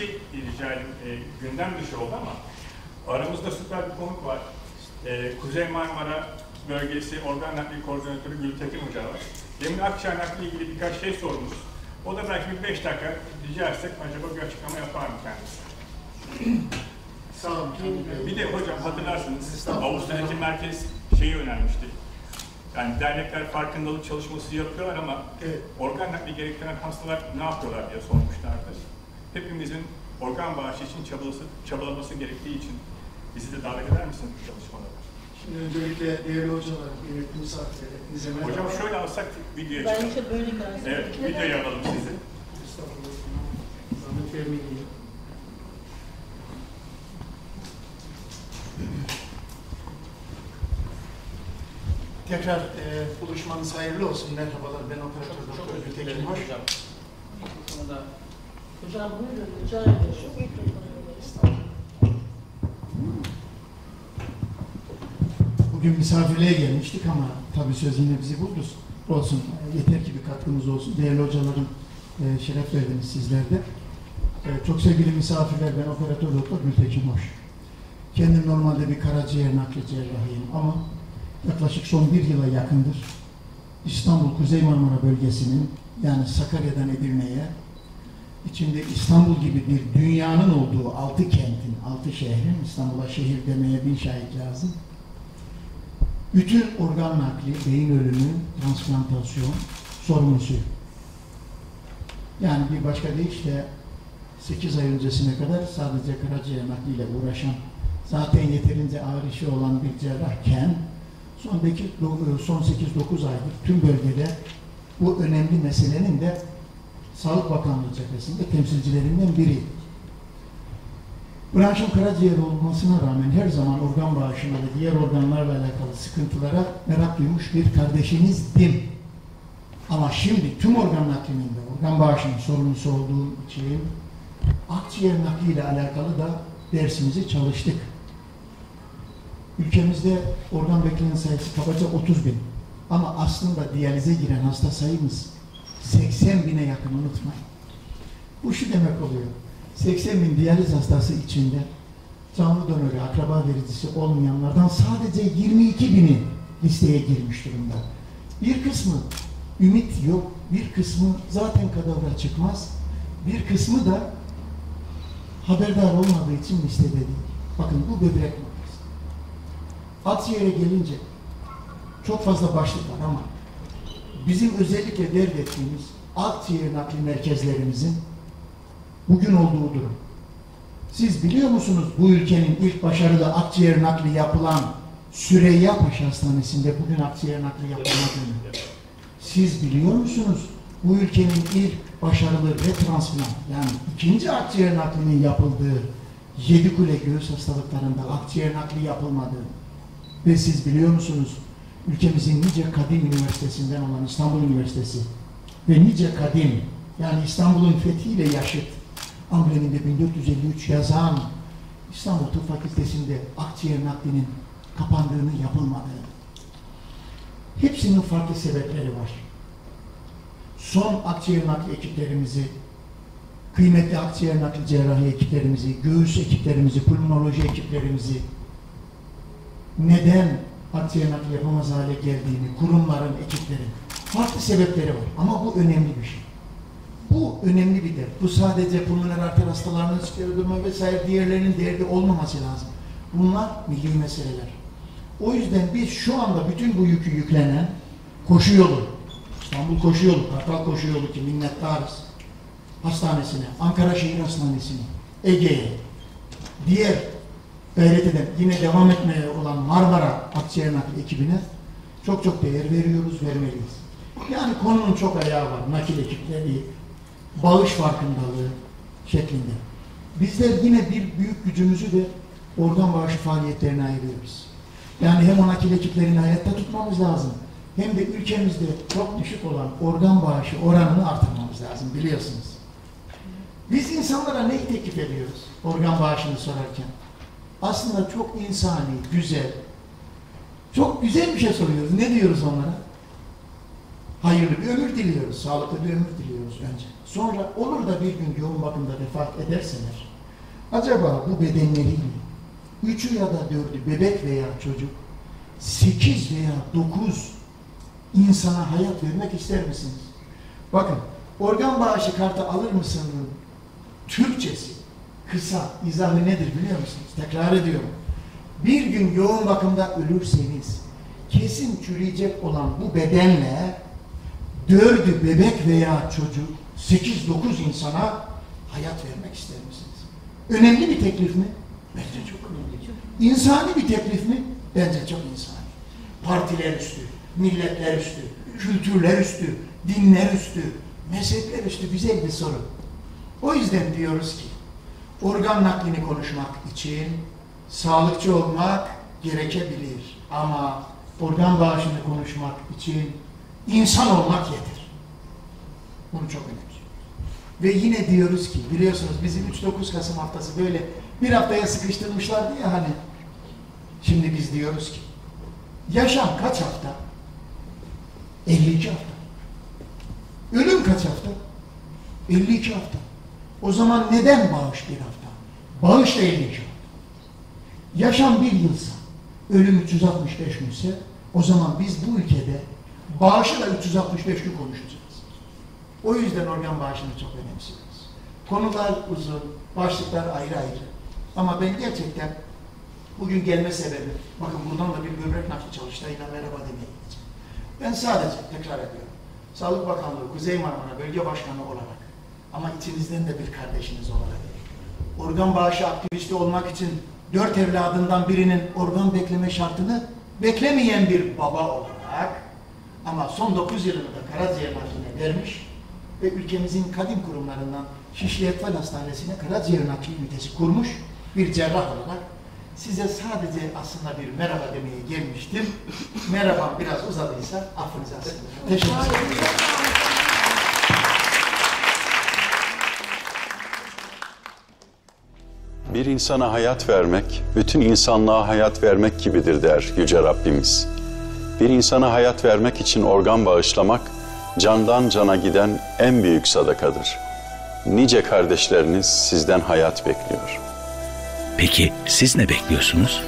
şey rica edeyim. E, gündem dışı oldu ama aramızda süper bir konuk var. E, Kuzey Marmara Bölgesi Organ Nakli Koordinatörü Gültekin Hoca var. Demin Akçay Nakli ile ilgili birkaç şey sormuş. O da belki bir beş dakika rica etsek acaba bir açıklama yapar mı kendisi? Sağ olun. Bir de hocam hatırlarsınız Avusturya'daki merkez şeyi önermişti. Yani dernekler farkındalık çalışması yapıyorlar ama Evet. organ nakli gerektiren hastalar ne yapıyorlar diye sormuşlardı. Hepimizin organ bağışı için çabalası, çabalaması gerektiği için bizi de davet eder misiniz bu çalışmalara? Şimdi öncelikle değerli hocalar, kıymetli misafirler, hepinize merhaba. Hocam şöyle alsak videoya çıkalım. Bence böyle gelsin. Evet, videoyu alalım sizi. Estağfurullah. Zahmet vermeyin. Tekrar e, buluşmanız hayırlı olsun. Merhabalar, ben operatör doktor Gültekin Hoş. Hocam buyurun, rica ediyorum. Bugün misafirliğe gelmiştik ama tabii söz yine bizi buldu. Olsun, yeter ki bir katkımız olsun. Değerli hocalarım, e, şeref verdiniz sizler de. E, Çok sevgili misafirler, ben operatör doktor Gültekin Hoş. Kendim normalde bir karaciğer nakli cerrahıyım ama yaklaşık son bir yıla yakındır İstanbul Kuzey Marmara bölgesinin yani Sakarya'dan Edirne'ye içinde İstanbul gibi bir dünyanın olduğu altı kentin, altı şehrin, İstanbul'a şehir demeye bin şahit lazım. Bütün organ nakli, beyin ölümü, transplantasyon sorumlusu. Yani bir başka deyişle 8 ay öncesine kadar sadece karaciğer nakliyle uğraşan, zaten yeterince ağır işi olan bir cerrahken son 8-9 aydır tüm bölgede bu önemli meselenin de Sağlık Bakanlığı cephesinde temsilcilerinden biri. Branşın karaciğer olmasına rağmen her zaman organ bağışına ve diğer organlarla alakalı sıkıntılara merak duymuş bir kardeşinizdim. Ama şimdi tüm organ nakliminde, organ bağışının sorumlusu olduğum için akciğer nakliyle alakalı da dersimizi çalıştık. Ülkemizde organ bekleyen sayısı kabaca 30 bin. Ama aslında diyalize giren hasta sayımız 80 bine yakın unutmayın. Bu şu demek oluyor. 80 bin diyaliz hastası içinde canlı donörü, akraba vericisi olmayanlardan sadece 22 bini listeye girmiş durumda. Bir kısmı ümit yok, bir kısmı zaten kadavra çıkmaz, bir kısmı da haberdar olmadığı için listede değil. Bakın bu böbrek noktası. Akciğere gelince çok fazla başlık var ama bizim özellikle dert ettiğimiz akciğer nakli merkezlerimizin bugün olduğu durum. Siz biliyor musunuz bu ülkenin ilk başarılı akciğer nakli yapılan Süreyya Paşa Hastanesi'nde bugün akciğer nakli yapılmadığını? Siz biliyor musunuz bu ülkenin ilk başarılı retransplant yani ikinci akciğer naklinin yapıldığı Yedikule göğüs hastalıklarında akciğer nakli yapılmadığı ve siz biliyor musunuz ülkemizin nice kadim üniversitesinden olan İstanbul Üniversitesi ve nice kadim yani İstanbul'un fethiyle yaşıt ambleminde 1453 yazan İstanbul Tıp Fakültesi'nde akciğer naklinin kapandığını yapılmadığı. Hepsinin farklı sebepleri var. Son akciğer nakli ekiplerimizi, kıymetli akciğer nakli cerrahi ekiplerimizi, göğüs ekiplerimizi, pulmonoloji ekiplerimizi neden akciğer nakli yapamaz hale geldiğini, kurumların, ekiplerin farklı sebepleri var. Ama bu önemli bir şey. Bu önemli bir dert. Bu sadece pulmoner arter hastalarının skleroderma vesaire diğerlerinin derdi olmaması lazım. Bunlar milli meseleler. O yüzden biz şu anda bütün bu yükü yüklenen koşu yolu, İstanbul koşu yolu, Kartal koşu yolu ki minnettarız. Hastanesine, Ankara Şehir Hastanesi'ne, Ege'ye, diğer gayret yine devam etmeye olan Marmara Akciğer Nakli ekibine çok çok değer veriyoruz, vermeliyiz. Yani konunun çok ayağı var. Nakil ekipleri, bağış farkındalığı şeklinde. Bizler yine bir büyük gücümüzü de organ bağışı faaliyetlerine ayırıyoruz. Yani hem o nakil ekiplerini hayatta tutmamız lazım, hem de ülkemizde çok düşük olan organ bağışı oranını artırmamız lazım biliyorsunuz. Biz insanlara ne teklif ediyoruz organ bağışını sorarken? Aslında çok insani, güzel, çok güzel bir şey soruyoruz. Ne diyoruz onlara? hayırlı bir ömür diliyoruz, sağlıklı bir ömür diliyoruz önce. Sonra olur da bir gün yoğun bakımda vefat ederseler, acaba bu bedenleriyle üçü ya da dördü bebek veya çocuk, sekiz veya dokuz insana hayat vermek ister misiniz? Bakın, organ bağışı kartı alır mısınız? Türkçesi, kısa, izahı nedir biliyor musunuz? Tekrar ediyorum. Bir gün yoğun bakımda ölürseniz, kesin çürüyecek olan bu bedenle dördü bebek veya çocuk, sekiz dokuz insana hayat vermek ister misiniz? Önemli bir teklif mi? Bence çok önemli. İnsani bir teklif mi? Bence çok insani. Partiler üstü, milletler üstü, kültürler üstü, dinler üstü, mezhepler üstü güzel bir soru. O yüzden diyoruz ki, organ naklini konuşmak için sağlıkçı olmak gerekebilir. Ama organ bağışını konuşmak için insan olmak yeter. Bunu çok önemli. Ve yine diyoruz ki, biliyorsunuz bizim 3-9 Kasım haftası böyle bir haftaya sıkıştırmışlardı ya hani. Şimdi biz diyoruz ki, yaşam kaç hafta? 52 hafta. Ölüm kaç hafta? 52 hafta. O zaman neden bağış bir hafta? Bağış da 52 hafta. Yaşam bir yılsa, ölüm 365 günse, o zaman biz bu ülkede bağışı da 365 gün konuşacağız. O yüzden organ bağışını çok önemsiyoruz. Konular uzun, başlıklar ayrı ayrı. Ama ben gerçekten bugün gelme sebebim, bakın buradan da bir böbrek nakli çalıştayına merhaba demeye gideceğim. Ben sadece, tekrar ediyorum, Sağlık Bakanlığı Kuzey Marmara Bölge Başkanı olarak ama içinizden de bir kardeşiniz olarak organ bağışı aktivisti olmak için dört evladından birinin organ bekleme şartını beklemeyen bir baba olarak ama son 9 yılını da karaciğer nakline vermiş ve ülkemizin kadim kurumlarından Şişli Etfal Hastanesi'ne karaciğer nakli ünitesi kurmuş bir cerrah olarak size sadece aslında bir merhaba demeye gelmiştim. Merhaba biraz uzadıysa affınıza sığınırım. Teşekkür ederim. Bir insana hayat vermek, bütün insanlığa hayat vermek gibidir der Yüce Rabbimiz. Bir insana hayat vermek için organ bağışlamak, candan cana giden en büyük sadakadır. Nice kardeşleriniz sizden hayat bekliyor. Peki siz ne bekliyorsunuz?